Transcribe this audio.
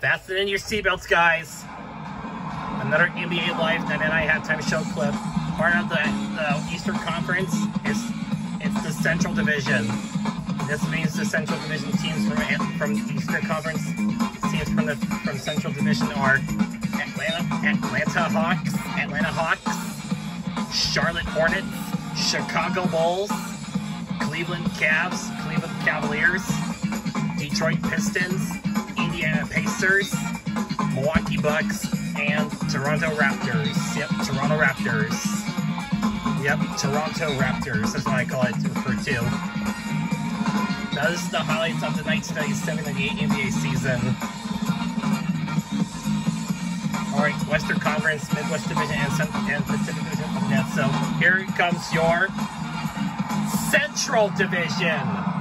Fasten in your seatbelts, guys. Another NBA Live 99 halftime show clip. Part of the, the Eastern Conference is it's the Central Division. This means the Central Division teams from from Eastern Conference teams from the from Central Division are Atlanta Atlanta Hawks, Atlanta Hawks, Charlotte Hornets, Chicago Bulls, Cleveland Cavs, Cleveland Cavaliers, Detroit Pistons, Milwaukee Bucks, and Toronto Raptors. Yep, Toronto Raptors. Yep, Toronto Raptors. That's what I call it referred to. Now this is the highlights of the 1997-98 NBA season. Alright, Western Conference, Midwest Division, and, Pacific Division Net. So here comes your Central Division.